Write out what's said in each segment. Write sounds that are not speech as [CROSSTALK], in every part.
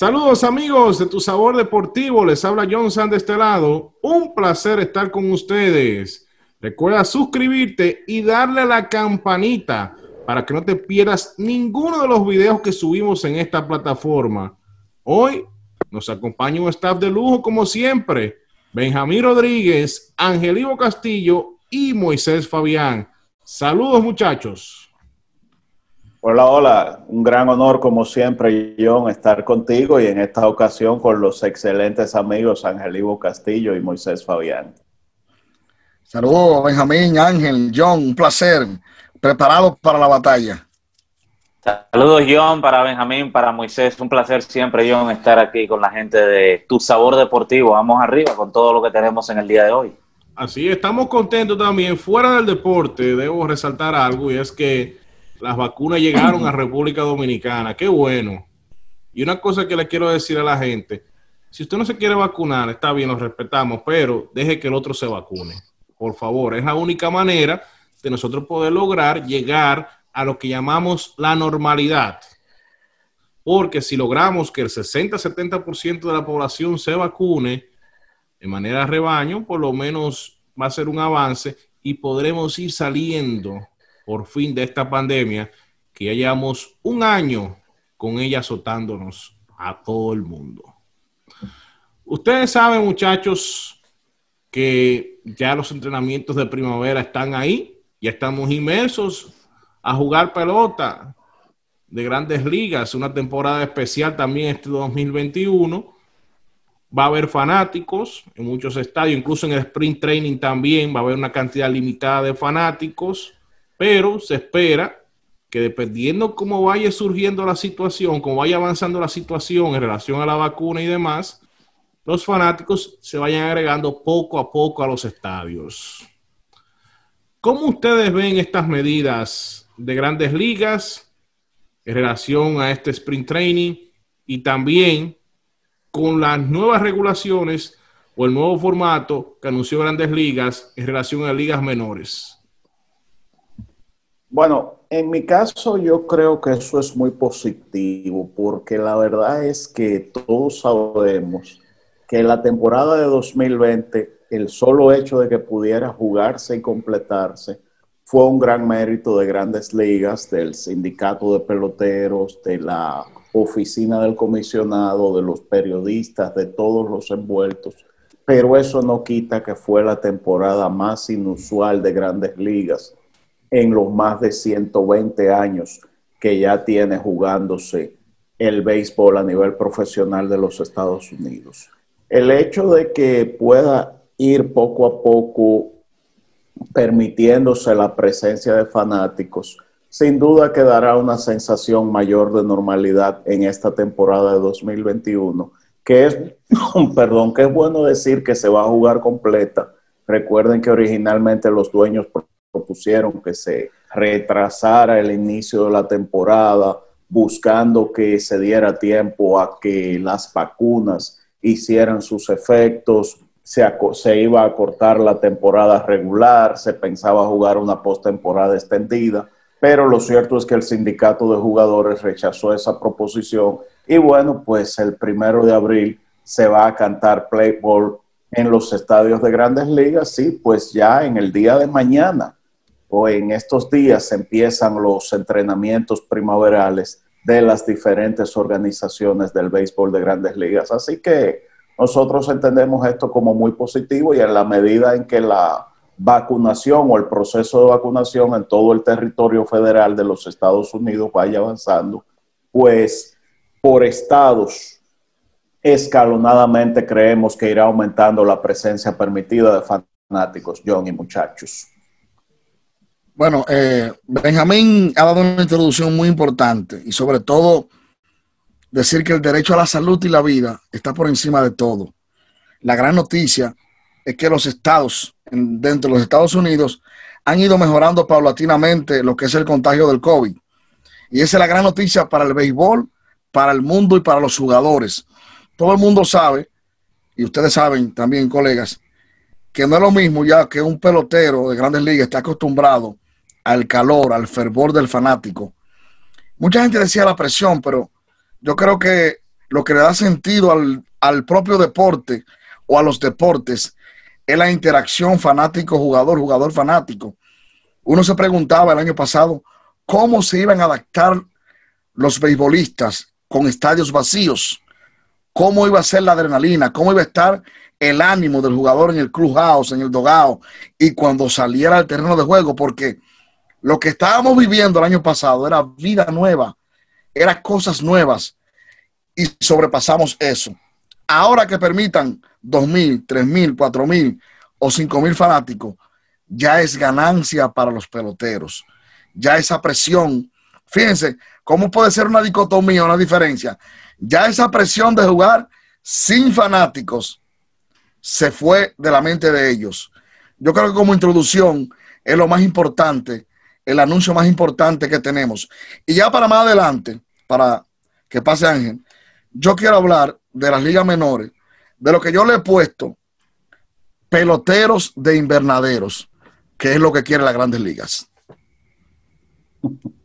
Saludos amigos de Tu Sabor Deportivo, les habla John San de este lado. Un placer estar con ustedes. Recuerda suscribirte y darle a la campanita para que no te pierdas ninguno de los videos que subimos en esta plataforma. Hoy nos acompaña un staff de lujo como siempre. Benjamín Rodríguez, Ángel Ivo Castillo y Moisés Fabián. Saludos muchachos. Hola, hola. Un gran honor como siempre, John, estar contigo y en esta ocasión con los excelentes amigos Ángel Ivo Castillo y Moisés Fabián. Saludos, Benjamín, Ángel, John, un placer. Preparado para la batalla. Saludos, John, para Benjamín, para Moisés. Un placer siempre, John, estar aquí con la gente de Tu Sabor Deportivo. Vamos arriba con todo lo que tenemos en el día de hoy. Así, estamos contentos también. Fuera del deporte, debo resaltar algo y es que las vacunas llegaron a República Dominicana. Qué bueno. Y una cosa que le quiero decir a la gente, si usted no se quiere vacunar, está bien, lo respetamos, pero deje que el otro se vacune. Por favor, es la única manera de nosotros poder lograr llegar a lo que llamamos la normalidad. Porque si logramos que el 60-70% de la población se vacune de manera rebaño, por lo menos va a ser un avance y podremos ir saliendo por fin de esta pandemia que ya llevamos un año con ella azotándonos a todo el mundo. Ustedes saben, muchachos, que ya los entrenamientos de primavera están ahí, ya estamos inmersos a jugar pelota de grandes ligas, una temporada especial también este 2021. Va a haber fanáticos en muchos estadios, incluso en el sprint training también va a haber una cantidad limitada de fanáticos, pero se espera que dependiendo cómo vaya surgiendo la situación, cómo vaya avanzando la situación en relación a la vacuna y demás, los fanáticos se vayan agregando poco a poco a los estadios. ¿Cómo ustedes ven estas medidas de grandes ligas en relación a este sprint training y también con las nuevas regulaciones o el nuevo formato que anunció Grandes Ligas en relación a ligas menores? Bueno, en mi caso yo creo que eso es muy positivo porque la verdad es que todos sabemos que la temporada de 2020, el solo hecho de que pudiera jugarse y completarse, fue un gran mérito de grandes ligas, del sindicato de peloteros, de la oficina del comisionado, de los periodistas, de todos los envueltos. Pero eso no quita que fue la temporada más inusual de grandes ligas en los más de 120 años que ya tiene jugándose el béisbol a nivel profesional de los Estados Unidos. El hecho de que pueda ir poco a poco permitiéndose la presencia de fanáticos, sin duda quedará una sensación mayor de normalidad en esta temporada de 2021, que es, [LAUGHS] perdón, que es bueno decir que se va a jugar completa. Recuerden que originalmente los dueños propusieron que se retrasara el inicio de la temporada, buscando que se diera tiempo a que las vacunas hicieran sus efectos, se, iba a cortar la temporada regular, se pensaba jugar una postemporada extendida, pero lo cierto es que el sindicato de jugadores rechazó esa proposición y bueno, pues el primero de abril se va a cantar play ball en los estadios de grandes ligas, sí, pues ya en el día de mañana o en estos días empiezan los entrenamientos primaverales de las diferentes organizaciones del béisbol de grandes ligas. Así que nosotros entendemos esto como muy positivo y en la medida en que la vacunación o el proceso de vacunación en todo el territorio federal de los Estados Unidos vaya avanzando, pues por estados escalonadamente creemos que irá aumentando la presencia permitida de fanáticos, John y muchachos. Bueno, eh, Benjamín ha dado una introducción muy importante y sobre todo decir que el derecho a la salud y la vida está por encima de todo. La gran noticia es que los estados, dentro de los Estados Unidos, han ido mejorando paulatinamente lo que es el contagio del COVID. Y esa es la gran noticia para el béisbol, para el mundo y para los jugadores. Todo el mundo sabe, y ustedes saben también, colegas, que no es lo mismo ya que un pelotero de grandes ligas está acostumbrado al calor, al fervor del fanático. Mucha gente decía la presión, pero yo creo que lo que le da sentido al, al propio deporte o a los deportes es la interacción fanático-jugador, jugador-fanático. Uno se preguntaba el año pasado cómo se iban a adaptar los beisbolistas con estadios vacíos, cómo iba a ser la adrenalina, cómo iba a estar el ánimo del jugador en el clubhouse, en el dogao y cuando saliera al terreno de juego, porque lo que estábamos viviendo el año pasado era vida nueva, eran cosas nuevas y sobrepasamos eso. Ahora que permitan dos mil, tres mil, cuatro mil o cinco mil fanáticos, ya es ganancia para los peloteros. Ya esa presión, fíjense, ¿cómo puede ser una dicotomía, una diferencia? Ya esa presión de jugar sin fanáticos se fue de la mente de ellos. Yo creo que como introducción es lo más importante, el anuncio más importante que tenemos. Y ya para más adelante, para que pase Ángel, yo quiero hablar de las ligas menores, de lo que yo le he puesto, peloteros de invernaderos, que es lo que quieren las grandes ligas.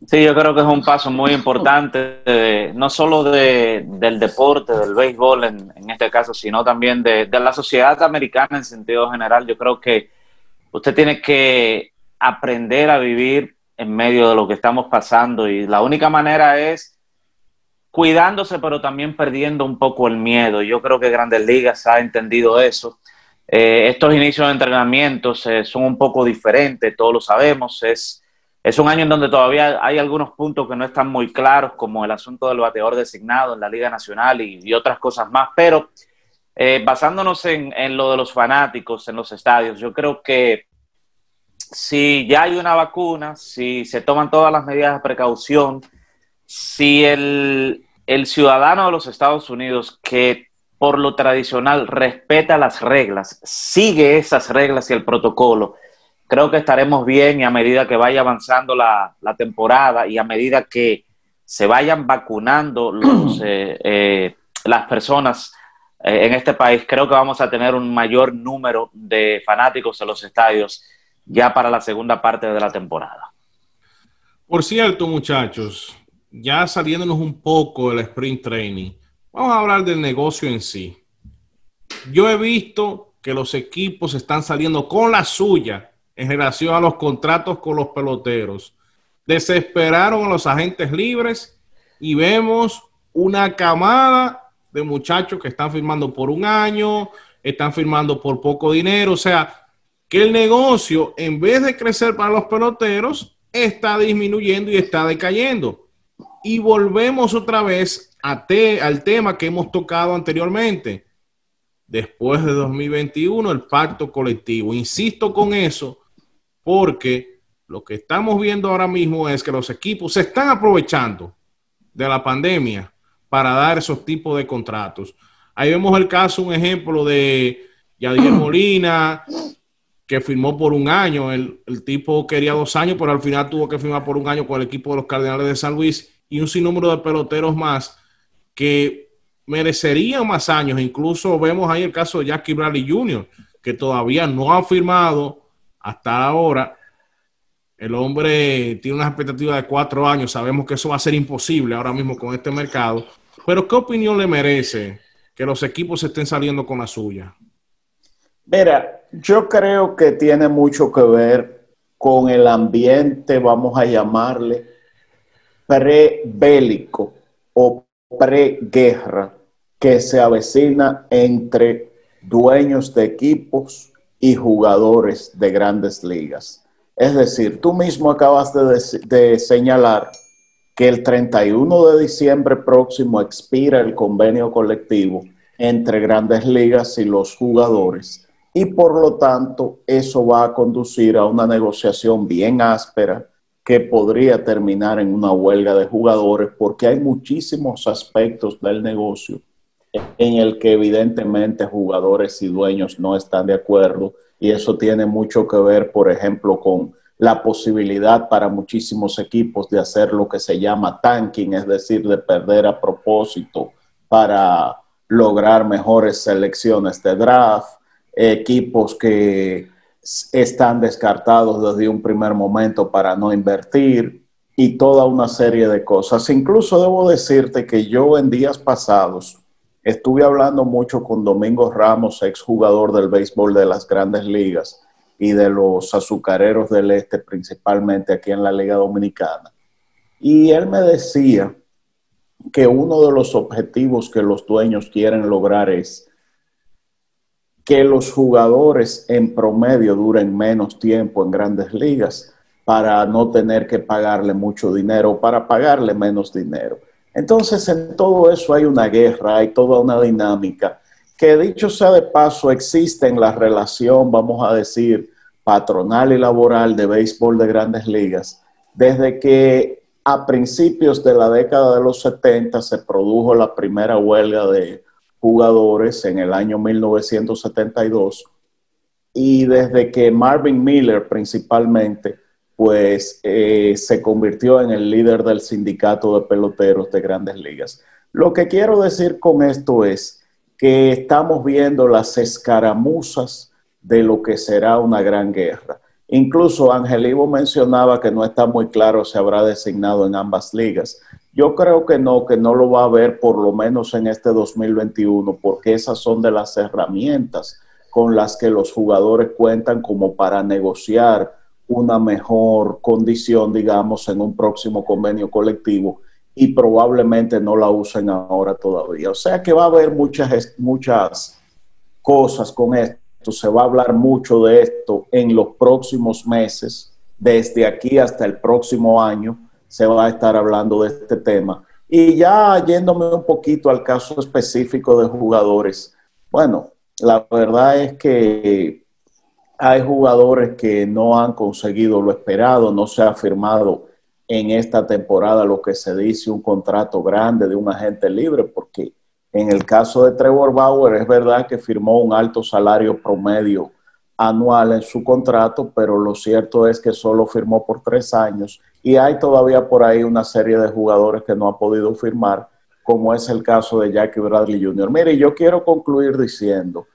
Sí, yo creo que es un paso muy importante, no solo del deporte, del béisbol en, este caso, sino también de, de, la sociedad americana en sentido general. Yo creo que usted tiene que aprender a vivir en medio de lo que estamos pasando y la única manera es cuidándose, pero también perdiendo un poco el miedo. Yo creo que Grandes Ligas ha entendido eso. Eh, estos inicios de entrenamientos son un poco diferentes, todos lo sabemos. Es, es un año en donde todavía hay algunos puntos que no están muy claros, como el asunto del bateador designado en la Liga Nacional y, otras cosas más. Pero eh, basándonos en lo de los fanáticos en los estadios, yo creo que si ya hay una vacuna, si se toman todas las medidas de precaución, si el, el ciudadano de los Estados Unidos que por lo tradicional respeta las reglas, sigue esas reglas y el protocolo, creo que estaremos bien y a medida que vaya avanzando la, temporada y a medida que se vayan vacunando los, [CLEARS THROAT] eh, eh, las personas eh, en este país, creo que vamos a tener un mayor número de fanáticos en los estadios ya para la segunda parte de la temporada. Por cierto, muchachos, ya saliéndonos un poco del sprint training, vamos a hablar del negocio en sí. Yo he visto que los equipos están saliendo con la suya en relación a los contratos con los peloteros. Desesperaron a los agentes libres y vemos una camada de muchachos que están firmando por un año, están firmando por poco dinero, o sea, que el negocio, en vez de crecer para los peloteros, está disminuyendo y está decayendo. Y volvemos otra vez a al tema que hemos tocado anteriormente. Después de 2021, el pacto colectivo. Insisto con eso porque lo que estamos viendo ahora mismo es que los equipos se están aprovechando de la pandemia para dar esos tipos de contratos. Ahí vemos el caso, un ejemplo de Yadier [CLEARS THROAT] Molina, que firmó por un año. El, el, tipo quería dos años, pero al final tuvo que firmar por un año con el equipo de los Cardenales de San Luis y un sinnúmero de peloteros más que merecerían más años. Incluso vemos ahí el caso de Jackie Bradley Jr., que todavía no ha firmado hasta ahora. El hombre tiene una expectativa de cuatro años. Sabemos que eso va a ser imposible ahora mismo con este mercado. Pero ¿qué opinión le merece que los equipos estén saliendo con la suya? Mira, yo creo que tiene mucho que ver con el ambiente, vamos a llamarle, prebélico o preguerra que se avecina entre dueños de equipos y jugadores de grandes ligas. Es decir, tú mismo acabas de, de, señalar que el 31 de diciembre próximo expira el convenio colectivo entre grandes ligas y los jugadores y por lo tanto eso va a conducir a una negociación bien áspera que podría terminar en una huelga de jugadores porque hay muchísimos aspectos del negocio en el que evidentemente jugadores y dueños no están de acuerdo y eso tiene mucho que ver, por ejemplo, con la posibilidad para muchísimos equipos de hacer lo que se llama tanking, es decir, de perder a propósito para lograr mejores selecciones de draft, equipos que están descartados desde un primer momento para no invertir. y toda una serie de cosas. Incluso debo decirte que yo en días pasados estuve hablando mucho con Domingo Ramos, exjugador del béisbol de las grandes ligas y de los azucareros del este, principalmente aquí en la Liga Dominicana. Y él me decía que uno de los objetivos que los dueños quieren lograr es que los jugadores en promedio duren menos tiempo en grandes ligas para no tener que pagarle mucho dinero, para pagarle menos dinero. Entonces, en todo eso hay una guerra, hay toda una dinámica que dicho sea de paso, existe en la relación, vamos a decir, patronal y laboral de béisbol de grandes ligas, desde que a principios de la década de los 70 se produjo la primera huelga de jugadores en el año 1972 y desde que Marvin Miller principalmente pues eh, se convirtió en el líder del sindicato de peloteros de grandes ligas. Lo que quiero decir con esto es que estamos viendo las escaramuzas de lo que será una gran guerra. Incluso Ángel Ivo mencionaba que no está muy claro si habrá designado en ambas ligas. Yo creo que no, que no lo va a ver por lo menos en este 2021, porque esas son de las herramientas con las que los jugadores cuentan como para negociar una mejor condición, digamos, en un próximo convenio colectivo y probablemente no la usen ahora todavía. O sea que va a haber muchas, muchas cosas con esto. Se va a hablar mucho de esto en los próximos meses. Desde aquí hasta el próximo año se va a estar hablando de este tema. Y ya yéndome un poquito al caso específico de jugadores, bueno, la verdad es que hay jugadores que no han conseguido lo esperado, no se ha firmado en esta temporada lo que se dice un contrato grande de un agente libre, porque en el caso de Trevor Bauer es verdad que firmó un alto salario promedio anual en su contrato, pero lo cierto es que solo firmó por tres años y hay todavía por ahí una serie de jugadores que no ha podido firmar, como es el caso de Jackie Bradley Jr. Mire, yo quiero concluir diciendo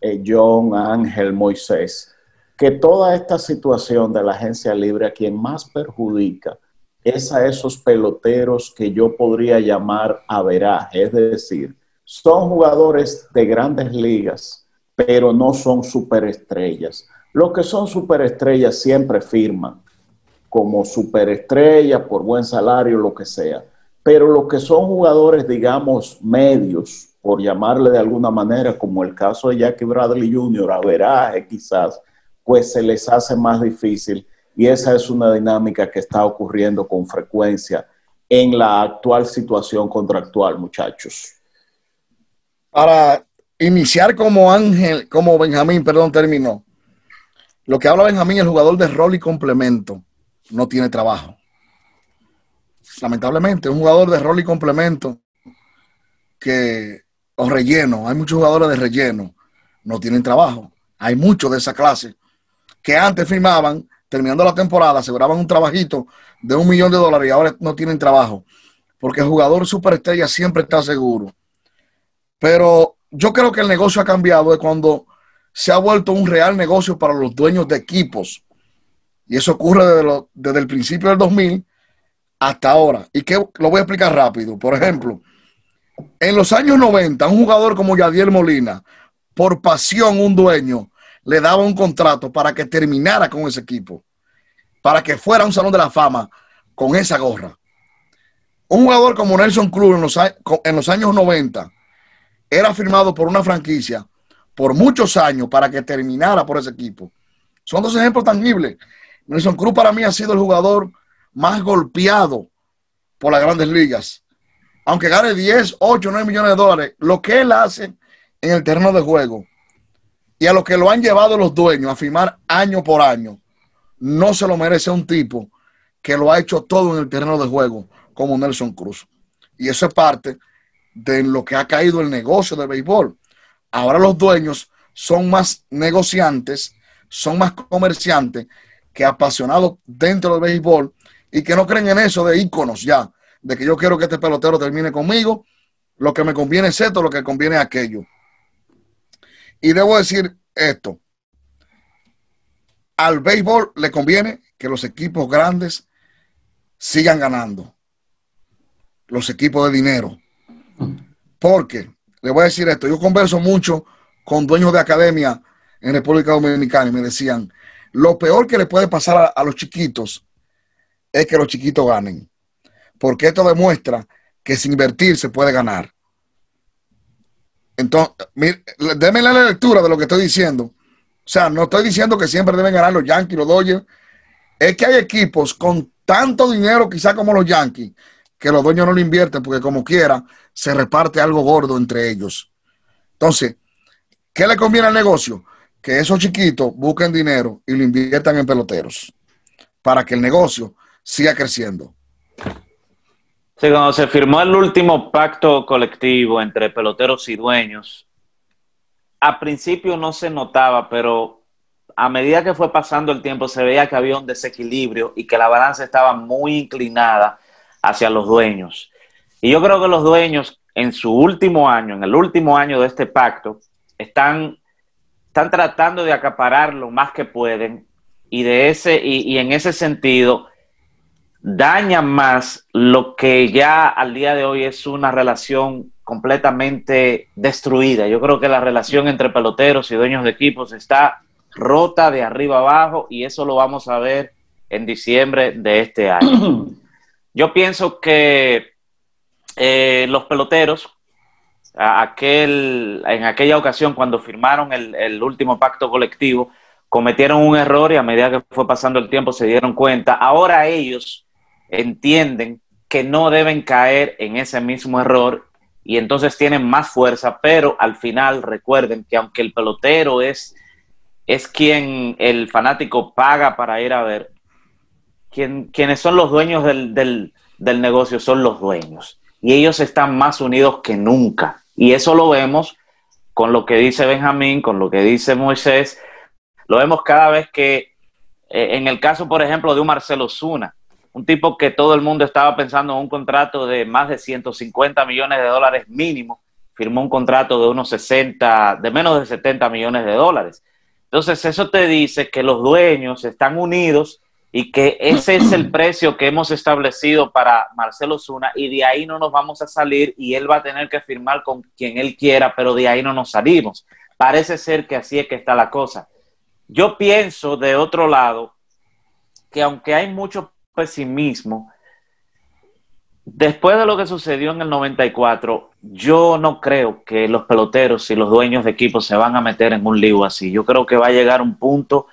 eh, John Ángel Moisés, que toda esta situación de la agencia libre a quien más perjudica es a esos peloteros que yo podría llamar averaje, es decir, son jugadores de grandes ligas, pero no son superestrellas. Los que son superestrellas siempre firman como superestrella por buen salario, lo que sea. Pero los que son jugadores, digamos, medios, por llamarle de alguna manera, como el caso de Jackie Bradley Jr., averaje quizás, pues se les hace más difícil. Y esa es una dinámica que está ocurriendo con frecuencia en la actual situación contractual, muchachos. Para iniciar como Ángel, como Benjamín, perdón, terminó. Lo que habla Benjamín, el jugador de rol y complemento, no tiene trabajo. Lamentablemente, un jugador de rol y complemento que o relleno, hay muchos jugadores de relleno, no tienen trabajo. Hay muchos de esa clase que antes firmaban, terminando la temporada, aseguraban un trabajito de un millón de dólares y ahora no tienen trabajo. Porque el jugador superestrella siempre está seguro. Pero yo creo que el negocio ha cambiado de cuando se ha vuelto un real negocio para los dueños de equipos. Y eso ocurre desde, el principio del 2000 hasta ahora. Y que lo voy a explicar rápido. Por ejemplo, en los años 90, un jugador como Yadiel Molina, por pasión, un dueño, le daba un contrato para que terminara con ese equipo, para que fuera un salón de la fama con esa gorra. Un jugador como Nelson Cruz en los años 90 era firmado por una franquicia por muchos años para que terminara por ese equipo. Son dos ejemplos tangibles. Nelson Cruz para mí ha sido el jugador más golpeado por las grandes ligas aunque gane 10, 8, 9 millones de dólares, lo que él hace en el terreno de juego y a lo que lo han llevado los dueños a firmar año por año, no se lo merece un tipo que lo ha hecho todo en el terreno de juego, como Nelson Cruz. Y eso es parte de lo que ha caído el negocio del béisbol. Ahora los dueños son más negociantes, son más comerciantes que apasionados dentro del béisbol y que no creen en eso de íconos ya de que yo quiero que este pelotero termine conmigo, lo que me conviene es esto, lo que conviene es aquello. Y debo decir esto, al béisbol le conviene que los equipos grandes sigan ganando los equipos de dinero. Porque, le voy a decir esto, yo converso mucho con dueños de academia en República Dominicana y me decían, lo peor que le puede pasar a, los chiquitos es que los chiquitos ganen. Porque esto demuestra que sin invertir se puede ganar. Entonces, mire, la lectura de lo que estoy diciendo. O sea, no estoy diciendo que siempre deben ganar los Yankees, los Dodgers. Es que hay equipos con tanto dinero, quizá como los Yankees, que los dueños no lo invierten porque como quiera se reparte algo gordo entre ellos. Entonces, ¿qué le conviene al negocio? Que esos chiquitos busquen dinero y lo inviertan en peloteros para que el negocio siga creciendo. Sí, cuando se firmó el último pacto colectivo entre peloteros y dueños, a principio no se notaba, pero a medida que fue pasando el tiempo se veía que había un desequilibrio y que la balanza estaba muy inclinada hacia los dueños. Y yo creo que los dueños en su último año, en el último año de este pacto, están, están tratando de acaparar lo más que pueden y, de ese, y, y en ese sentido dañan más lo que ya al día de hoy es una relación completamente destruida. Yo creo que la relación entre peloteros y dueños de equipos está rota de arriba abajo y eso lo vamos a ver en diciembre de este año. [CLEARS THROAT] Yo pienso que eh, los peloteros, aquel, en aquella ocasión cuando firmaron el, el último pacto colectivo, cometieron un error y a medida que fue pasando el tiempo se dieron cuenta. Ahora ellos entienden que no deben caer en ese mismo error y entonces tienen más fuerza, pero al final recuerden que aunque el pelotero es, es quien el fanático paga para ir a ver, quien, quienes son los dueños del, del, del negocio son los dueños y ellos están más unidos que nunca. Y eso lo vemos con lo que dice Benjamín, con lo que dice Moisés, lo vemos cada vez que, eh, en el caso, por ejemplo, de un Marcelo Zuna, un tipo que todo el mundo estaba pensando en un contrato de más de 150 millones de dólares mínimo, firmó un contrato de unos 60, de menos de 70 millones de dólares. Entonces, eso te dice que los dueños están unidos y que ese es el precio que hemos establecido para Marcelo Zuna y de ahí no nos vamos a salir y él va a tener que firmar con quien él quiera, pero de ahí no nos salimos. Parece ser que así es que está la cosa. Yo pienso de otro lado que aunque hay mucho pesimismo, después de lo que sucedió en el 94, yo no creo que los peloteros y los dueños de equipos se van a meter en un lío así. Yo creo que va a llegar un punto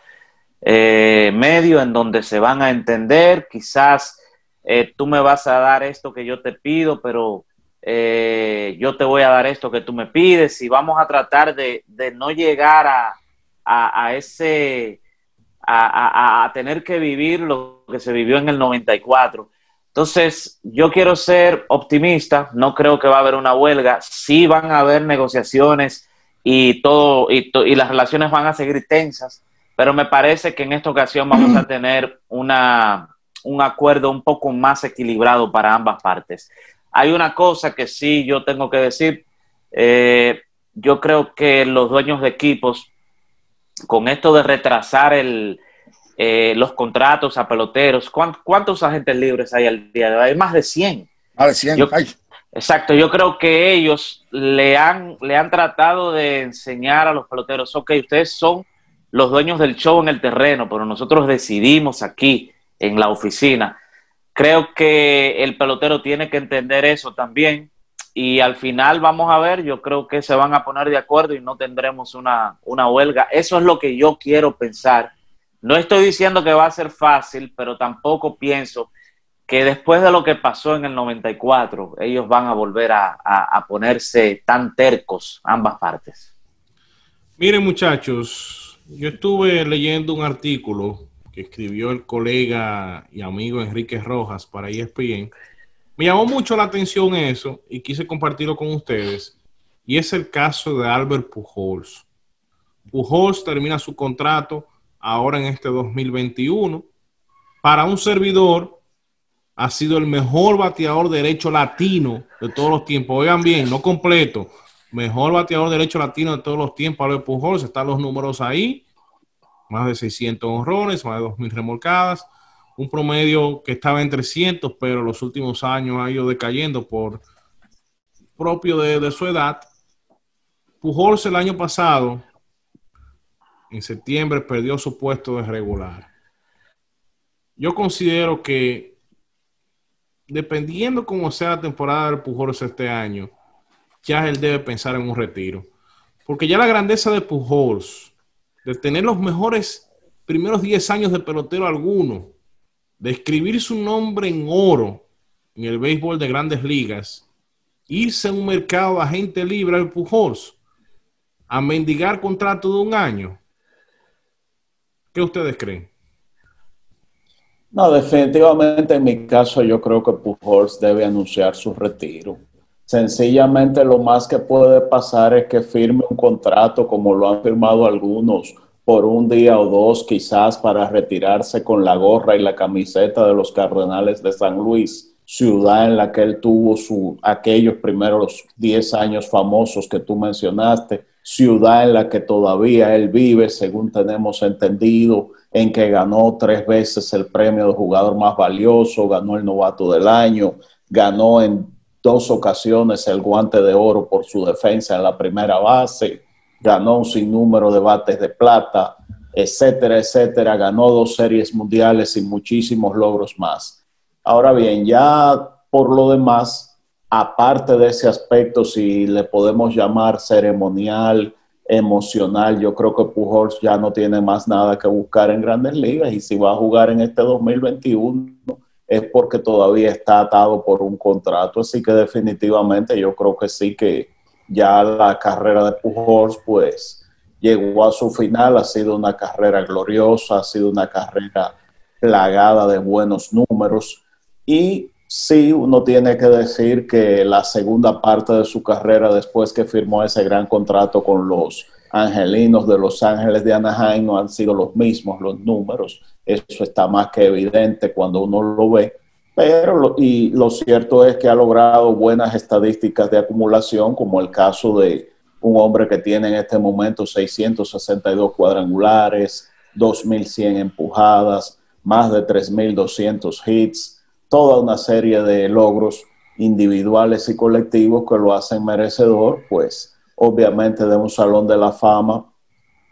eh, medio en donde se van a entender, quizás eh, tú me vas a dar esto que yo te pido, pero eh, yo te voy a dar esto que tú me pides. Y vamos a tratar de, no llegar a, ese, a, tener que vivir lo que se vivió en el 94. Entonces, yo quiero ser optimista, no creo que va a haber una huelga, sí van a haber negociaciones y todo, y, to, y las relaciones van a seguir tensas, pero me parece que en esta ocasión vamos a [CLEARS THROAT] tener una, un acuerdo un poco más equilibrado para ambas partes. Hay una cosa que sí yo tengo que decir, eh, yo creo que los dueños de equipos, con esto de retrasar el, eh, los contratos a peloteros, ¿cuántos agentes libres hay al día de hoy? Hay más de 100. Más de 100. Yo, exacto, yo creo que ellos le han, le han tratado de enseñar a los peloteros, ok, ustedes son los dueños del show en el terreno, pero nosotros decidimos aquí en la oficina. Creo que el pelotero tiene que entender eso también y al final vamos a ver, yo creo que se van a poner de acuerdo y no tendremos una, una huelga. Eso es lo que yo quiero pensar. No estoy diciendo que va a ser fácil, pero tampoco pienso que después de lo que pasó en el 94, ellos van a volver a, a, a ponerse tan tercos ambas partes. Miren muchachos, yo estuve leyendo un artículo que escribió el colega y amigo Enrique Rojas para ESPN. Me llamó mucho la atención eso y quise compartirlo con ustedes. Y es el caso de Albert Pujols. Pujols termina su contrato ahora en este 2021. Para un servidor, ha sido el mejor bateador derecho latino de todos los tiempos. Oigan bien, no completo, mejor bateador derecho latino de todos los tiempos, Albert Pujols, están los números ahí, más de 600 honrones, más de 2.000 remolcadas, un promedio que estaba en 300, pero los últimos años ha ido decayendo por propio de, su edad. Pujols el año pasado, en septiembre, perdió su puesto de regular. Yo considero que, dependiendo cómo sea la temporada del Pujols este año, ya él debe pensar en un retiro. Porque ya la grandeza de Pujols, de tener los mejores primeros 10 años de pelotero alguno, de escribir su nombre en oro en el béisbol de grandes ligas, irse a un mercado de agente libre al Pujols, a mendigar contrato de un año. ¿Qué ustedes creen? No, definitivamente en mi caso yo creo que Pujols debe anunciar su retiro. Sencillamente lo más que puede pasar es que firme un contrato como lo han firmado algunos por un día o dos quizás para retirarse con la gorra y la camiseta de los Cardenales de San Luis, ciudad en la que él tuvo su, aquellos primeros 10 años famosos que tú mencionaste, ciudad en la que todavía él vive, según tenemos entendido, en que ganó tres veces el premio de jugador más valioso, ganó el novato del año, ganó en dos ocasiones el guante de oro por su defensa en la primera base, ganó un sinnúmero de bates de plata, etcétera, etcétera, ganó dos series mundiales y muchísimos logros más. Ahora bien, ya por lo demás, aparte de ese aspecto, si le podemos llamar ceremonial, emocional, yo creo que Pujols ya no tiene más nada que buscar en grandes ligas y si va a jugar en este 2021 es porque todavía está atado por un contrato, así que definitivamente yo creo que sí que ya la carrera de Pujols pues llegó a su final, ha sido una carrera gloriosa, ha sido una carrera plagada de buenos números. Y sí uno tiene que decir que la segunda parte de su carrera después que firmó ese gran contrato con los angelinos de Los Ángeles de Anaheim no han sido los mismos los números, eso está más que evidente cuando uno lo ve pero lo, y lo cierto es que ha logrado buenas estadísticas de acumulación, como el caso de un hombre que tiene en este momento 662 cuadrangulares, 2.100 empujadas, más de 3.200 hits, toda una serie de logros individuales y colectivos que lo hacen merecedor, pues obviamente de un salón de la fama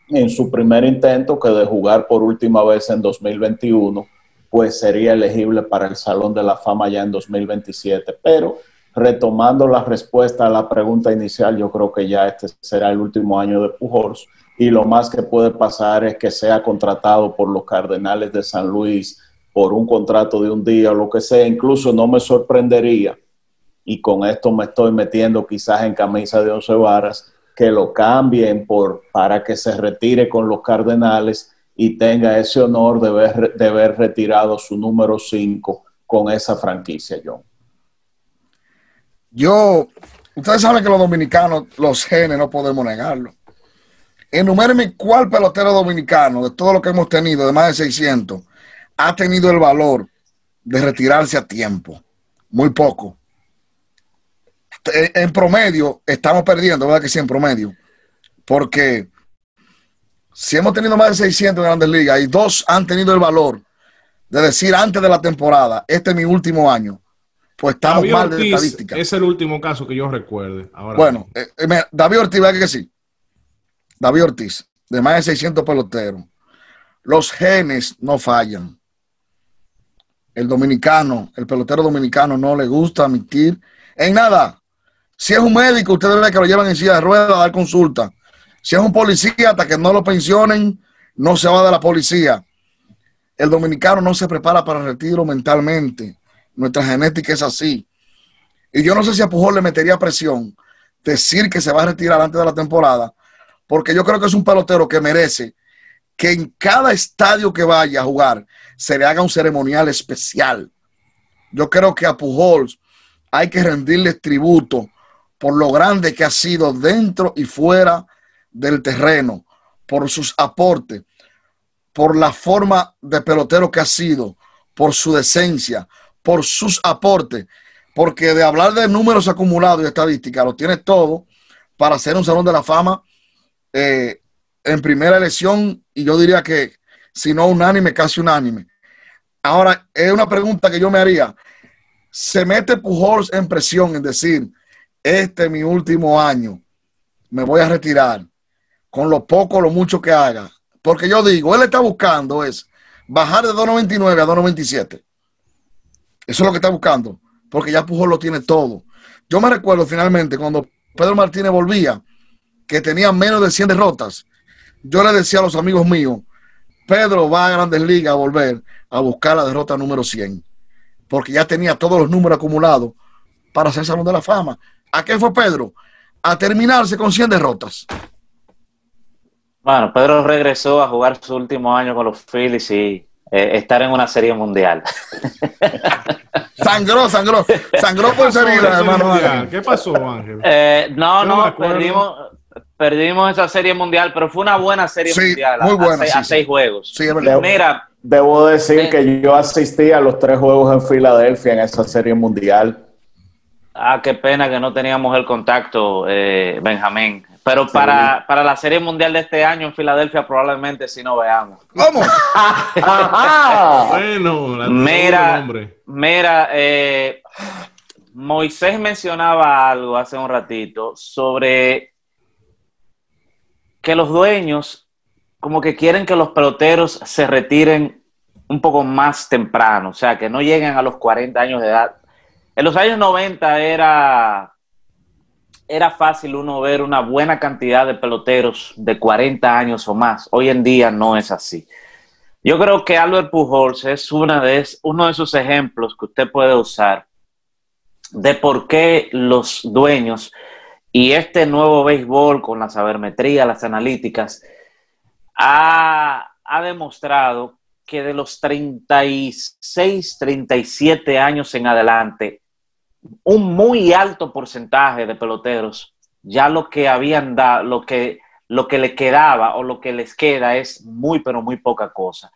en su primer intento que de jugar por última vez en 2021 pues sería elegible para el Salón de la Fama ya en 2027. Pero retomando la respuesta a la pregunta inicial, yo creo que ya este será el último año de Pujols y lo más que puede pasar es que sea contratado por los Cardenales de San Luis por un contrato de un día o lo que sea. Incluso no me sorprendería, y con esto me estoy metiendo quizás en camisa de once varas, que lo cambien por, para que se retire con los Cardenales y tenga ese honor de ver, de haber retirado su número 5 con esa franquicia, John. Yo, ustedes saben que los dominicanos, los genes, no podemos negarlo. Enuméreme cuál pelotero dominicano de todo lo que hemos tenido, de más de 600, ha tenido el valor de retirarse a tiempo. Muy poco. En promedio, estamos perdiendo, ¿verdad que sí? En promedio. Porque si hemos tenido más de 600 en Grandes Ligas y dos han tenido el valor de decir antes de la temporada, este es mi último año, pues estamos mal de estadística. Es el último caso que yo recuerde. bueno, eh, eh, David Ortiz, ¿verdad que sí? David Ortiz, de más de 600 peloteros. Los genes no fallan. El dominicano, el pelotero dominicano no le gusta admitir en nada. Si es un médico, ustedes ven que lo llevan en silla de ruedas a dar consulta si es un policía, hasta que no lo pensionen, no se va de la policía. El dominicano no se prepara para el retiro mentalmente. Nuestra genética es así. Y yo no sé si a Pujol le metería presión decir que se va a retirar antes de la temporada, porque yo creo que es un pelotero que merece que en cada estadio que vaya a jugar se le haga un ceremonial especial. Yo creo que a Pujols hay que rendirle tributo por lo grande que ha sido dentro y fuera del terreno, por sus aportes, por la forma de pelotero que ha sido, por su decencia, por sus aportes, porque de hablar de números acumulados y estadísticas, lo tiene todo para ser un salón de la fama eh, en primera elección y yo diría que, si no unánime, casi unánime. Ahora, es una pregunta que yo me haría. ¿Se mete Pujols en presión en decir, este es mi último año, me voy a retirar, con lo poco lo mucho que haga? Porque yo digo, él está buscando es bajar de 2.99 a 2.97. Eso es lo que está buscando, porque ya Pujols lo tiene todo. Yo me recuerdo finalmente cuando Pedro Martínez volvía, que tenía menos de 100 derrotas. Yo le decía a los amigos míos, Pedro va a Grandes Ligas a volver a buscar la derrota número 100, porque ya tenía todos los números acumulados para hacer Salón de la Fama. ¿A qué fue Pedro? A terminarse con 100 derrotas. Bueno, Pedro regresó a jugar su último año con los Phillies y eh, estar en una serie mundial. [LAUGHS] sangró, sangró, sangró por ser hermano. ¿Qué pasó, Ángel? Eh, no, no, perdimos, perdimos esa serie mundial, pero fue una buena serie mundial. Muy buena, a, seis, juegos. Sí, Mira, debo decir que yo asistí a los tres juegos en Filadelfia en esa serie mundial. Ah, qué pena que no teníamos el contacto, eh, Benjamín. Pero para, para, la Serie Mundial de este año en Filadelfia probablemente sí no veamos. ¿Cómo? [LAUGHS] bueno, mira, mira eh, Moisés mencionaba algo hace un ratito sobre que los dueños como que quieren que los peloteros se retiren un poco más temprano, o sea, que no lleguen a los 40 años de edad. En los años 90 era era fácil uno ver una buena cantidad de peloteros de 40 años o más. Hoy en día no es así. Yo creo que Albert Pujols es una de, uno de esos ejemplos que usted puede usar de por qué los dueños y este nuevo béisbol con la sabermetría, las analíticas, ha, ha demostrado que de los 36, 37 años en adelante, un muy alto porcentaje de peloteros, ya lo que habían dado, lo que, lo que le quedaba o lo que les queda es muy, pero muy poca cosa.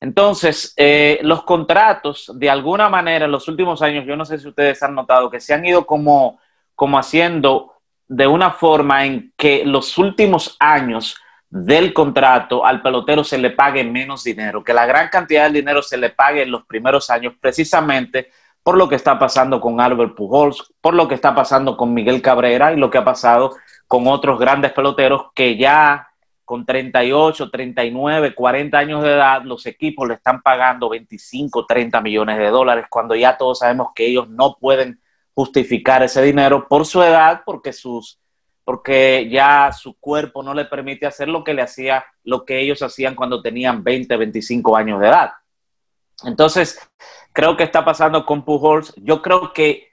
Entonces, eh, los contratos, de alguna manera, en los últimos años, yo no sé si ustedes han notado que se han ido como, como haciendo de una forma en que los últimos años del contrato al pelotero se le pague menos dinero, que la gran cantidad de dinero se le pague en los primeros años, precisamente por lo que está pasando con Albert Pujols, por lo que está pasando con Miguel Cabrera y lo que ha pasado con otros grandes peloteros que ya con 38, 39, 40 años de edad, los equipos le están pagando 25, 30 millones de dólares, cuando ya todos sabemos que ellos no pueden justificar ese dinero por su edad, porque sus porque ya su cuerpo no le permite hacer lo que le hacía, lo que ellos hacían cuando tenían 20, 25 años de edad. Entonces, creo que está pasando con Pujols. Yo creo que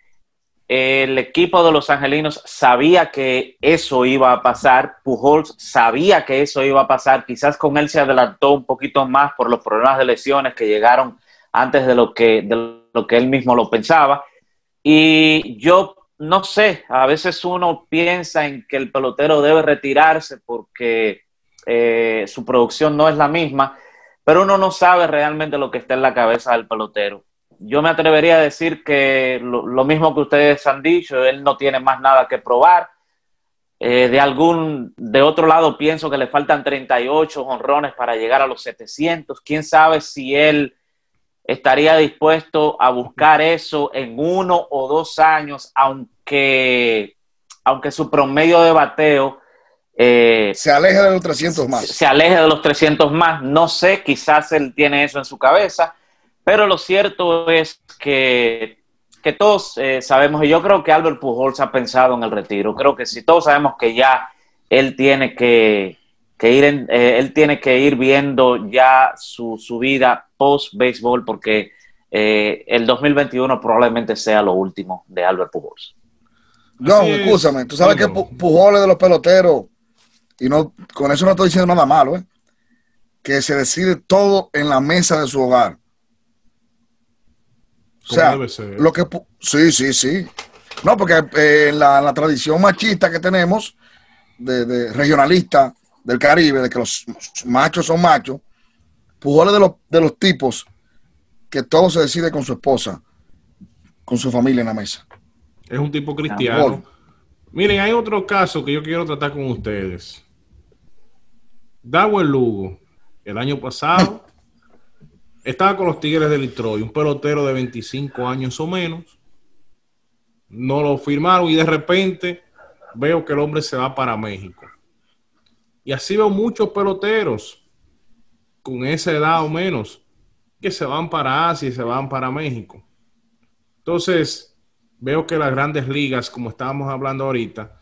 el equipo de los angelinos sabía que eso iba a pasar. Pujols sabía que eso iba a pasar. Quizás con él se adelantó un poquito más por los problemas de lesiones que llegaron antes de lo que, de lo que él mismo lo pensaba. Y yo no sé, a veces uno piensa en que el pelotero debe retirarse porque eh, su producción no es la misma pero uno no sabe realmente lo que está en la cabeza del pelotero. Yo me atrevería a decir que lo, mismo que ustedes han dicho, él no tiene más nada que probar. Eh, de algún, de otro lado, pienso que le faltan 38 honrones para llegar a los 700. Quién sabe si él estaría dispuesto a buscar eso en uno o dos años, aunque, aunque su promedio de bateo eh, se aleja de los 300 más. Se aleja de los 300 más. No sé, quizás él tiene eso en su cabeza, pero lo cierto es que, que todos eh, sabemos, y yo creo que Albert Pujols ha pensado en el retiro. Creo que si todos sabemos que ya él tiene que, ir, eh, él tiene que ir viendo ya su, su vida post-béisbol, porque el 2021 probablemente sea lo último de Albert Pujols. No, escúchame, tú sabes que Pujols de los peloteros y no, con eso no estoy diciendo nada malo, ¿eh? que se decide todo en la mesa de su hogar. O sea, lo que sí, sí, sí. No, porque eh, en, la, tradición machista que tenemos, de, regionalista del Caribe, de que los machos son machos, Pujol de los, de los tipos que todo se decide con su esposa, con su familia en la mesa. Es un tipo cristiano. Miren, hay otro caso que yo quiero tratar con ustedes. Darwin Lugo, el año pasado, estaba con los Tigres de Detroit, un pelotero de 25 años o menos. No lo firmaron y de repente veo que el hombre se va para México. Y así veo muchos peloteros con esa edad o menos que se van para Asia y se van para México. Entonces, veo que las grandes ligas, como estábamos hablando ahorita,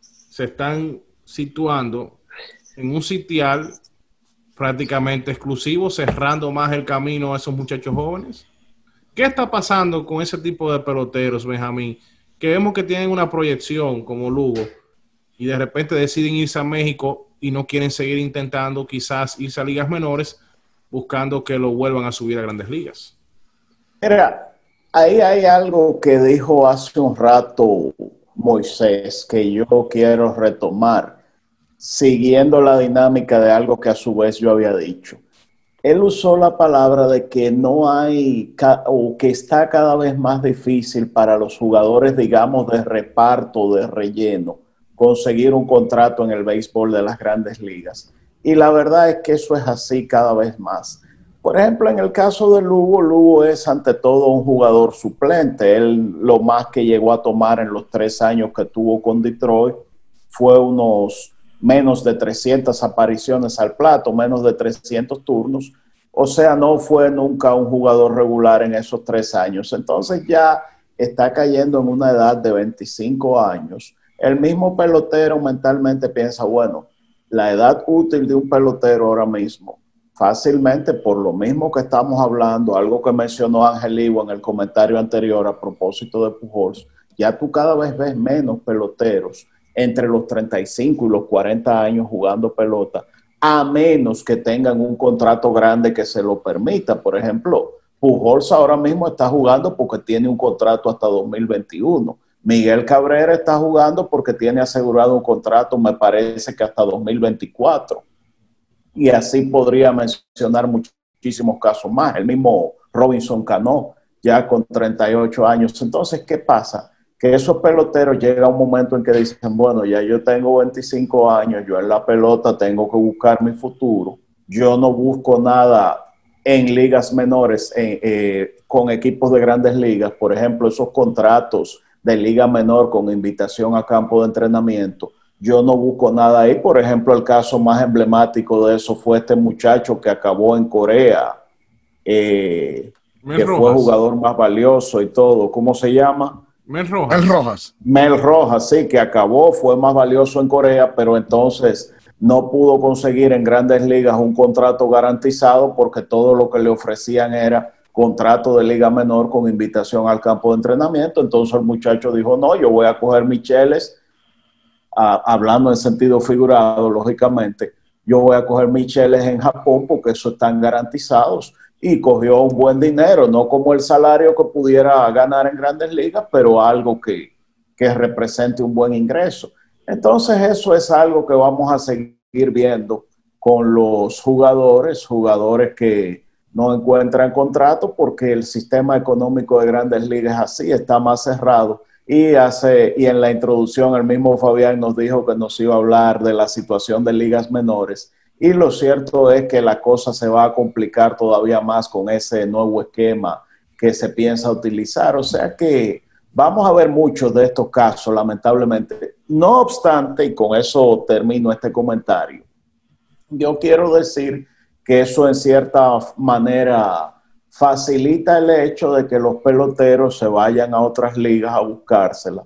se están situando en un sitial prácticamente exclusivo, cerrando más el camino a esos muchachos jóvenes. ¿Qué está pasando con ese tipo de peloteros, Benjamín? Que vemos que tienen una proyección como Lugo y de repente deciden irse a México y no quieren seguir intentando quizás irse a ligas menores buscando que lo vuelvan a subir a grandes ligas. Mira, ahí hay algo que dijo hace un rato Moisés que yo quiero retomar, siguiendo la dinámica de algo que a su vez yo había dicho. Él usó la palabra de que no hay o que está cada vez más difícil para los jugadores, digamos, de reparto, de relleno, conseguir un contrato en el béisbol de las grandes ligas. Y la verdad es que eso es así cada vez más. Por ejemplo, en el caso de Lugo, Lugo es ante todo un jugador suplente. Él lo más que llegó a tomar en los tres años que tuvo con Detroit fue unos menos de 300 apariciones al plato, menos de 300 turnos. O sea, no fue nunca un jugador regular en esos tres años. Entonces ya está cayendo en una edad de 25 años. El mismo pelotero mentalmente piensa, bueno, la edad útil de un pelotero ahora mismo, fácilmente por lo mismo que estamos hablando, algo que mencionó Ángel Ivo en el comentario anterior a propósito de Pujols, ya tú cada vez ves menos peloteros entre los 35 y los 40 años jugando pelota, a menos que tengan un contrato grande que se lo permita. Por ejemplo, Pujols ahora mismo está jugando porque tiene un contrato hasta 2021 Miguel Cabrera está jugando porque tiene asegurado un contrato, me parece que hasta 2024. Y así podría mencionar muchísimos casos más. El mismo Robinson Cano, ya con 38 años. Entonces, ¿qué pasa? Que esos peloteros llega un momento en que dicen, bueno, ya yo tengo 25 años, yo en la pelota tengo que buscar mi futuro. Yo no busco nada en ligas menores, eh, con equipos de grandes ligas. Por ejemplo, esos contratos de liga menor con invitación a campo de entrenamiento. Yo no busco nada ahí. Por ejemplo, el caso más emblemático de eso fue este muchacho que acabó en Corea, eh, que fue jugador más valioso y todo. ¿Cómo se llama? Mel Rojas. Mel Rojas. Mel Rojas, sí, que acabó, fue más valioso en Corea, pero entonces no pudo conseguir en grandes ligas un contrato garantizado porque todo lo que le ofrecían era contrato de liga menor con invitación al campo de entrenamiento. Entonces el muchacho dijo, no, yo voy a coger Micheles, hablando en sentido figurado, lógicamente, yo voy a coger Micheles en Japón porque eso están garantizados y cogió un buen dinero, no como el salario que pudiera ganar en grandes ligas, pero algo que, que represente un buen ingreso. Entonces eso es algo que vamos a seguir viendo con los jugadores, jugadores que, no encuentran contrato porque el sistema económico de grandes ligas así está más cerrado. Y, hace, y en la introducción el mismo Fabián nos dijo que nos iba a hablar de la situación de ligas menores. Y lo cierto es que la cosa se va a complicar todavía más con ese nuevo esquema que se piensa utilizar. O sea que vamos a ver muchos de estos casos, lamentablemente. No obstante, y con eso termino este comentario, yo quiero decir que eso en cierta manera facilita el hecho de que los peloteros se vayan a otras ligas a buscársela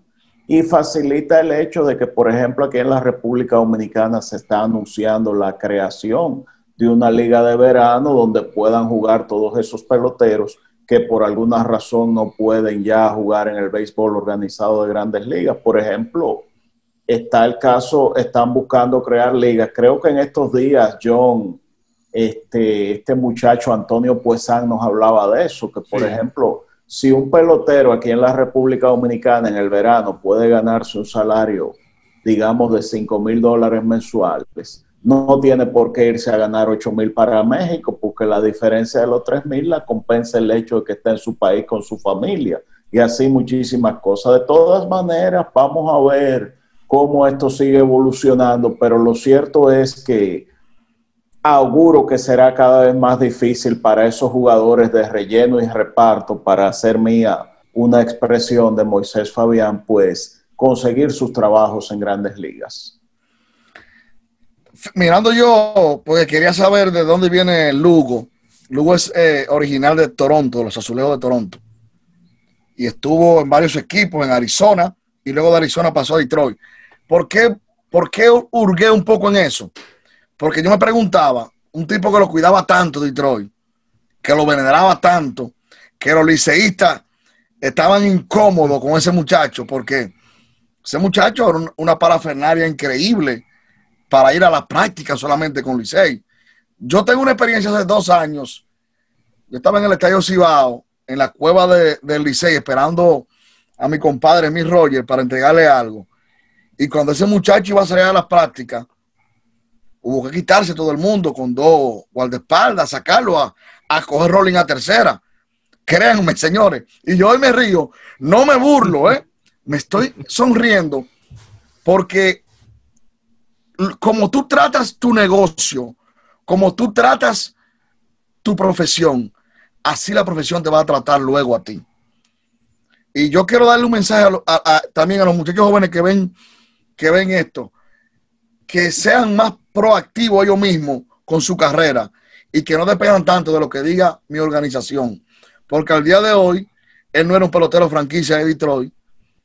y facilita el hecho de que, por ejemplo, aquí en la República Dominicana se está anunciando la creación de una liga de verano donde puedan jugar todos esos peloteros que por alguna razón no pueden ya jugar en el béisbol organizado de grandes ligas. Por ejemplo, está el caso, están buscando crear ligas. Creo que en estos días, John, este, este muchacho Antonio Puesán nos hablaba de eso, que por ejemplo, si un pelotero aquí en la República Dominicana en el verano puede ganarse un salario, digamos, de 5 mil dólares mensuales, no tiene por qué irse a ganar 8 mil para México, porque la diferencia de los 3 mil la compensa el hecho de que está en su país con su familia y así muchísimas cosas. De todas maneras, vamos a ver cómo esto sigue evolucionando, pero lo cierto es que auguro que será cada vez más difícil para esos jugadores de relleno y reparto, para hacer mía una expresión de Moisés Fabián, pues conseguir sus trabajos en grandes ligas. Mirando yo, porque quería saber de dónde viene Lugo. Lugo es eh, original de Toronto, los azulejos de Toronto. Y estuvo en varios equipos en Arizona y luego de Arizona pasó a Detroit. ¿Por qué, por qué hurgué un poco en eso? Porque yo me preguntaba, un tipo que lo cuidaba tanto, Detroit, que lo veneraba tanto, que los liceístas estaban incómodos con ese muchacho, porque ese muchacho era una parafernaria increíble para ir a la práctica solamente con Licey. Yo tengo una experiencia hace dos años. Yo estaba en el Estadio Cibao, en la cueva de, del Licey, esperando a mi compadre, mi Roger, para entregarle algo. Y cuando ese muchacho iba a salir a las prácticas, hubo que quitarse todo el mundo con dos guardaespaldas, sacarlo a, a coger rolling a tercera. Créanme, señores. Y yo hoy me río, no me burlo, ¿eh? Me estoy sonriendo porque como tú tratas tu negocio, como tú tratas tu profesión, así la profesión te va a tratar luego a ti. Y yo quiero darle un mensaje también a los muchachos jóvenes que ven, que ven esto, que sean más proactivos ellos mismos con su carrera y que no dependan tanto de lo que diga mi organización. Porque al día de hoy, él no era un pelotero franquicia de Detroit.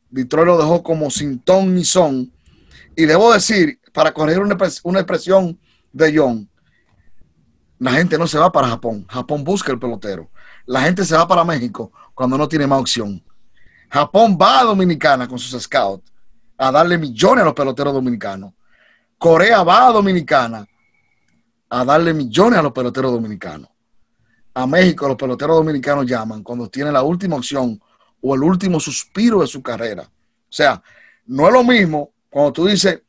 Detroit lo dejó como sin ton ni son. Y debo decir, para corregir una, una expresión de John, la gente no se va para Japón. Japón busca el pelotero. La gente se va para México cuando no tiene más opción. Japón va a Dominicana con sus scouts a darle millones a los peloteros dominicanos. Corea va a Dominicana a darle millones a los peloteros dominicanos. A México los peloteros dominicanos llaman cuando tienen la última opción o el último suspiro de su carrera. O sea, no es lo mismo cuando tú dices,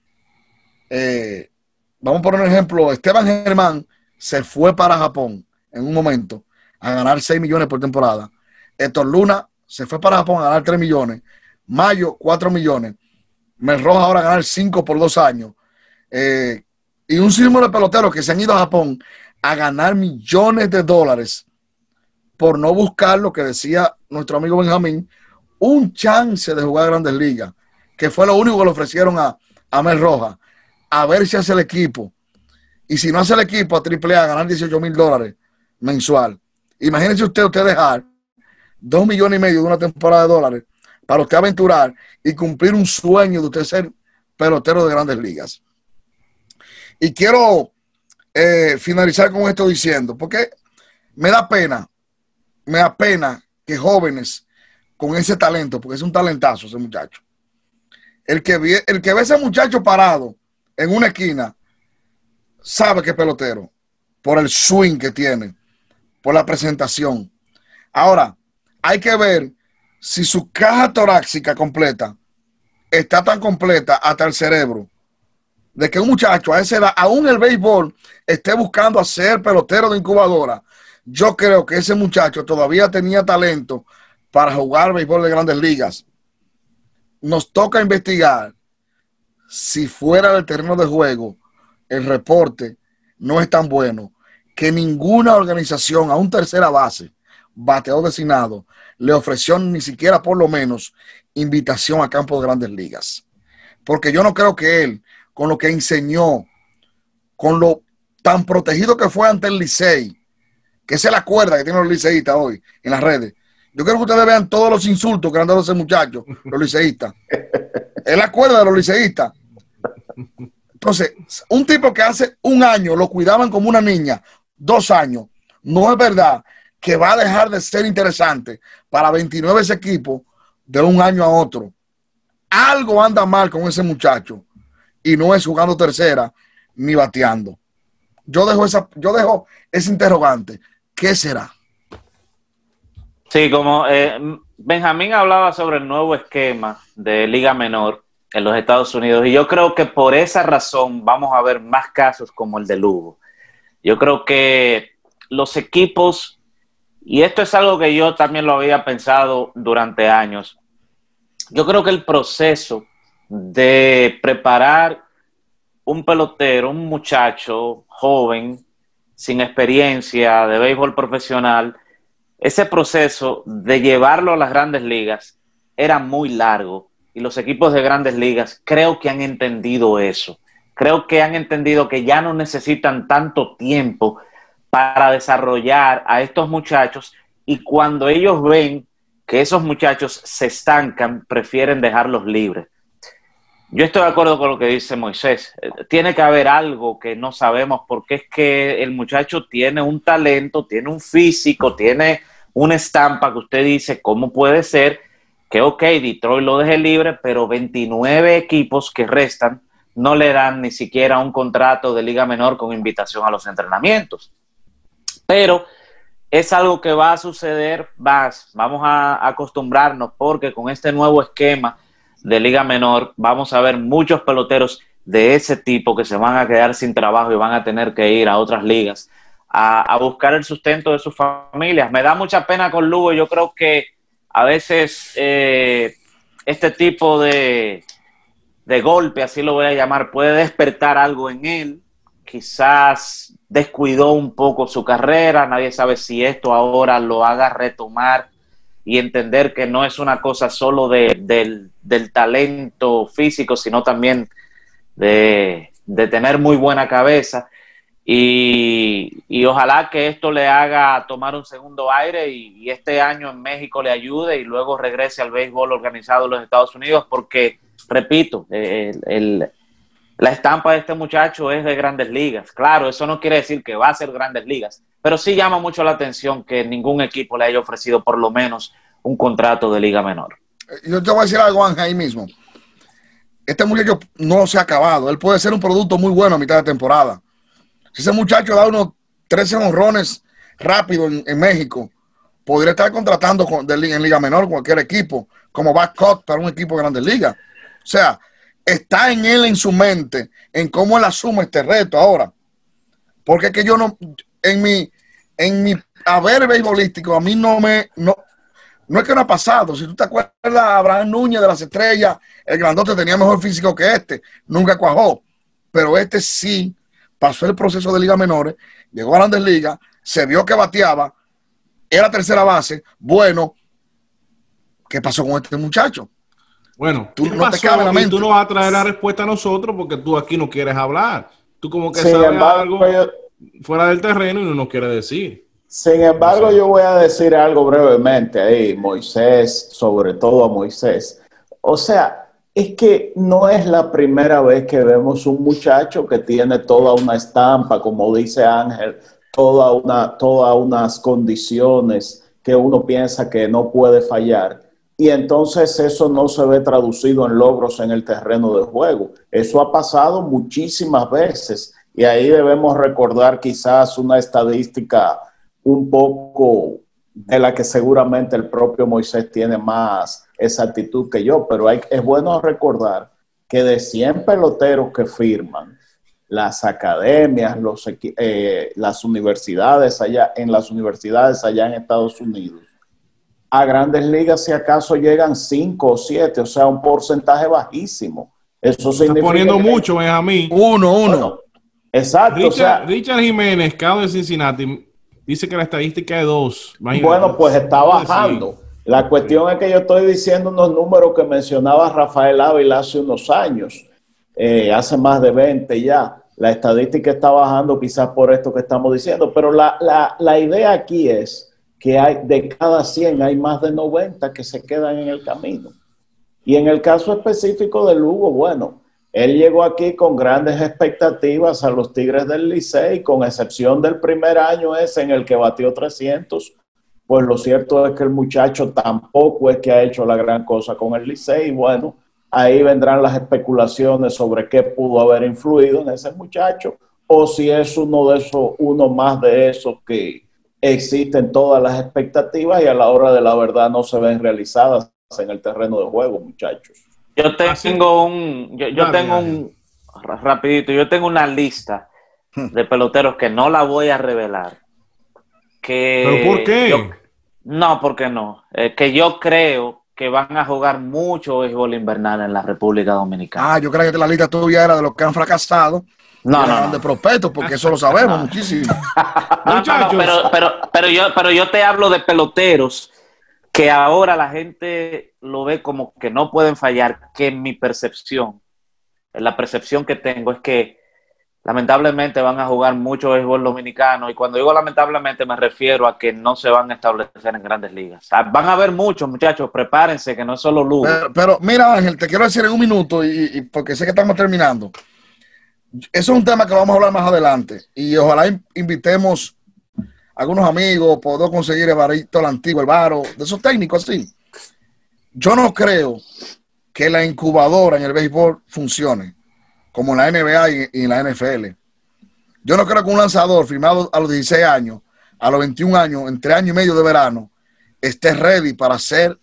eh, vamos a poner un ejemplo, Esteban Germán se fue para Japón en un momento a ganar 6 millones por temporada. Héctor Luna se fue para Japón a ganar 3 millones. Mayo, 4 millones. Mel ahora a ganar 5 por dos años. Eh, y un símbolo de peloteros que se han ido a Japón a ganar millones de dólares por no buscar lo que decía nuestro amigo Benjamín, un chance de jugar grandes ligas, que fue lo único que le ofrecieron a, a Mel Roja, a ver si hace el equipo. Y si no hace el equipo a AAA, a ganar 18 mil dólares mensual. Imagínense usted, usted dejar dos millones y medio de una temporada de dólares para usted aventurar y cumplir un sueño de usted ser pelotero de grandes ligas. Y quiero eh, finalizar con esto diciendo, porque me da pena, me da pena que jóvenes con ese talento, porque es un talentazo ese muchacho, el que, ve, el que ve ese muchacho parado en una esquina, sabe que es pelotero, por el swing que tiene, por la presentación. Ahora, hay que ver si su caja torácica completa está tan completa hasta el cerebro de que un muchacho a esa edad, aún el béisbol, esté buscando hacer pelotero de incubadora, yo creo que ese muchacho todavía tenía talento para jugar béisbol de grandes ligas. Nos toca investigar si fuera del terreno de juego el reporte no es tan bueno que ninguna organización, a un tercera base, bateador designado, le ofreció ni siquiera por lo menos invitación a campo de grandes ligas. Porque yo no creo que él, con lo que enseñó, con lo tan protegido que fue ante el Licey, que es la cuerda que tienen los liceístas hoy en las redes. Yo quiero que ustedes vean todos los insultos que han dado ese muchacho, los liceístas. [LAUGHS] Es la cuerda de los liceístas. Entonces, un tipo que hace un año lo cuidaban como una niña, dos años, no es verdad que va a dejar de ser interesante para 29 equipos de un año a otro. Algo anda mal con ese muchacho y no es jugando tercera ni bateando. Yo dejo esa, yo dejo ese interrogante. ¿Qué será? Sí, como eh, Benjamín hablaba sobre el nuevo esquema de Liga Menor en los Estados Unidos y yo creo que por esa razón vamos a ver más casos como el de Lugo. Yo creo que los equipos, y esto es algo que yo también lo había pensado durante años, yo creo que el proceso de preparar un pelotero, un muchacho joven, sin experiencia de béisbol profesional, ese proceso de llevarlo a las grandes ligas era muy largo y los equipos de grandes ligas creo que han entendido eso. Creo que han entendido que ya no necesitan tanto tiempo para desarrollar a estos muchachos y cuando ellos ven que esos muchachos se estancan, prefieren dejarlos libres. Yo estoy de acuerdo con lo que dice Moisés. Eh, tiene que haber algo que no sabemos porque es que el muchacho tiene un talento, tiene un físico, tiene una estampa que usted dice, ¿cómo puede ser que, ok, Detroit lo deje libre, pero 29 equipos que restan no le dan ni siquiera un contrato de liga menor con invitación a los entrenamientos? Pero es algo que va a suceder más. Vamos a acostumbrarnos porque con este nuevo esquema de Liga Menor, vamos a ver muchos peloteros de ese tipo que se van a quedar sin trabajo y van a tener que ir a otras ligas a, buscar el sustento de sus familias. Me da mucha pena con Lugo, yo creo que a veces eh, este tipo de, de golpe, así lo voy a llamar, puede despertar algo en él. Quizás descuidó un poco su carrera, nadie sabe si esto ahora lo haga retomar y entender que no es una cosa solo de, del, talento físico, sino también de, tener muy buena cabeza. Y, ojalá que esto le haga tomar un segundo aire y, este año en México le ayude y luego regrese al béisbol organizado en los Estados Unidos, porque, repito, el, la estampa de este muchacho es de grandes ligas. Claro, eso no quiere decir que va a ser grandes ligas, pero sí llama mucho la atención que ningún equipo le haya ofrecido por lo menos un contrato de liga menor. Eh, yo te voy a decir algo, Ángel, ahí mismo. Este muchacho no se ha acabado. Él puede ser un producto muy bueno a mitad de temporada. Si ese muchacho da unos 13 honrones rápido en, México, podría estar contratando con, en Liga Menor cualquier equipo, como backup para un equipo de grandes ligas. O sea, está en él, en su mente, en cómo él asume este reto ahora. Porque es que yo no, en mi, en mi haber beisbolístico, a mí no me, no, no es que no ha pasado. Si tú te acuerdas, Abraham Núñez de las Estrellas, el grandote tenía mejor físico que este, nunca cuajó. Pero este sí pasó el proceso de Liga Menores, llegó a Grandes Ligas, se vio que bateaba, era tercera base. Bueno, ¿qué pasó con este muchacho? Bueno, tú no te y tú no vas a traer la respuesta a nosotros porque tú aquí no quieres hablar. Tú como que sabes algo fuera del terreno y no nos quieres decir. Sin embargo, yo voy a decir algo brevemente ahí, Moisés, sobre todo a Moisés. O sea, es que no es la primera vez que vemos un muchacho que tiene toda una estampa, como dice Ángel, toda una, todas unas condiciones que uno piensa que no puede fallar. Y entonces eso no se ve traducido en logros en el terreno de juego. Eso ha pasado muchísimas veces. Y ahí debemos recordar quizás una estadística un poco de la que seguramente el propio Moisés tiene más exactitud que yo, pero hay, es bueno recordar que de 100 peloteros que firman, las academias, los, eh, las universidades allá, en las universidades allá en Estados Unidos, a grandes ligas si acaso llegan 5 o 7, o sea, un porcentaje bajísimo. Eso Está poniendo mucho, Benjamín. Uno, uno. exacto. Richard, o sea, Richard Jiménez, cabo de Cincinnati, dice que la estadística es dos. Bueno, pues está bajando. La cuestión es que yo estoy diciendo unos números que mencionaba Rafael Ávila hace unos años, eh, hace más de 20 ya. La estadística está bajando quizás por esto que estamos diciendo, pero la, la, la idea aquí es que hay, de cada 100 hay más de 90 que se quedan en el camino. Y en el caso específico de Lugo, bueno, él llegó aquí con grandes expectativas a los Tigres del Licey, con excepción del primer año ese en el que batió 300. Pues lo cierto es que el muchacho tampoco es que ha hecho la gran cosa con el Licey. Bueno, ahí vendrán las especulaciones sobre qué pudo haber influido en ese muchacho o si es uno de esos, uno más de esos que existen todas las expectativas y a la hora de la verdad no se ven realizadas en el terreno de juego, muchachos. Yo ah, tengo un, yo, tengo un, rapidito, yo tengo una lista hmm. de peloteros que no la voy a revelar. Que ¿Pero por qué? no, porque no. que yo creo que van a jugar mucho béisbol invernal en la República Dominicana. Ah, yo creo que la lista tuya era de los que han fracasado. No, no, de prospectos, porque eso lo sabemos muchísimo. [LAUGHS] No, no, pero, pero, pero, yo, pero yo te hablo de peloteros que ahora la gente lo ve como que no pueden fallar, que en mi percepción, en la percepción que tengo es que lamentablemente van a jugar mucho béisbol dominicano y cuando digo lamentablemente me refiero a que no se van a establecer en grandes ligas. Ah, Van a haber muchos muchachos, prepárense que no es solo luz. Pero, pero mira, Ángel, te quiero decir en un minuto, y, y porque sé que estamos terminando. Eso es un tema que vamos a hablar más adelante. Y ojalá in- invitemos a algunos amigos, puedo conseguir el varito el antiguo, el varo, de esos técnicos así. Yo no creo que la incubadora en el béisbol funcione, como en la NBA y, y en la NFL. Yo no creo que un lanzador firmado a los 16 años, a los 21 años, en tres años y medio de verano, esté ready para ser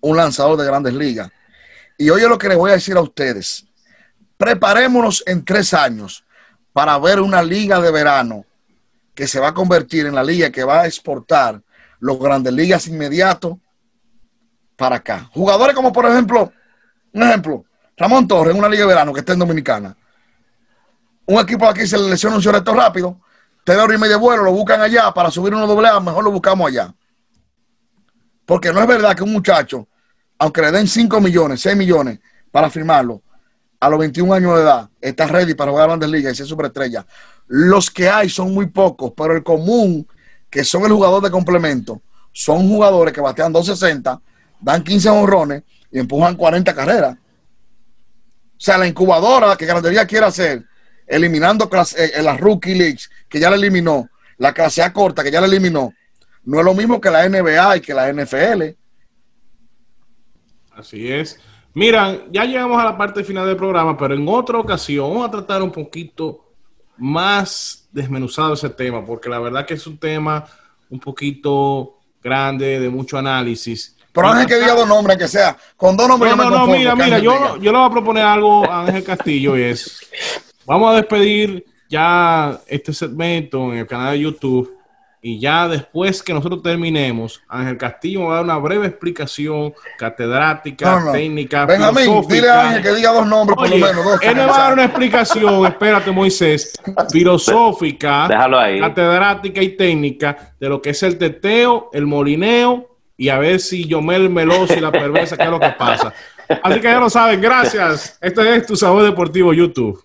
un lanzador de grandes ligas. Y oye lo que les voy a decir a ustedes. Preparémonos en tres años para ver una liga de verano que se va a convertir en la liga que va a exportar los grandes ligas inmediatos para acá. Jugadores como, por ejemplo, un ejemplo, Ramón Torres en una liga de verano que está en Dominicana. Un equipo aquí se le lesiona un reto rápido, te da hora y media de vuelo, lo buscan allá para subir uno doble A, mejor lo buscamos allá. Porque no es verdad que un muchacho, aunque le den 5 millones, 6 millones para firmarlo, a los 21 años de edad, está ready para jugar grandes ligas y ser superestrella. Los que hay son muy pocos, pero el común, que son el jugador de complemento, son jugadores que batean 260, dan 15 honrones y empujan 40 carreras. O sea, la incubadora que Grandería quiere hacer, eliminando clase- eh, las rookie leagues, que ya la eliminó, la clase A corta, que ya la eliminó, no es lo mismo que la NBA y que la NFL. Así es. Mira, ya llegamos a la parte final del programa, pero en otra ocasión vamos a tratar un poquito más desmenuzado ese tema, porque la verdad que es un tema un poquito grande, de mucho análisis. Pero Ángel que diga dos nombres, que sea, con dos nombres No, yo me no, no, conformo, mira, mira, yo, diga. yo le voy a proponer algo a Ángel Castillo y es, vamos a despedir ya este segmento en el canal de YouTube y ya después que nosotros terminemos, Ángel Castillo va a dar una breve explicación catedrática, No, no. técnica, Benjamín, filosófica. dile a Ángel que diga dos nombres, por lo menos dos. él me va a dar una explicación, espérate Moisés, filosófica, [LAUGHS] Déjalo ahí. catedrática y técnica de lo que es el teteo, el molineo y a ver si Yomel Meloso y la perversa, qué es lo que pasa. Así que ya lo saben, gracias. Este es tu sabor deportivo YouTube.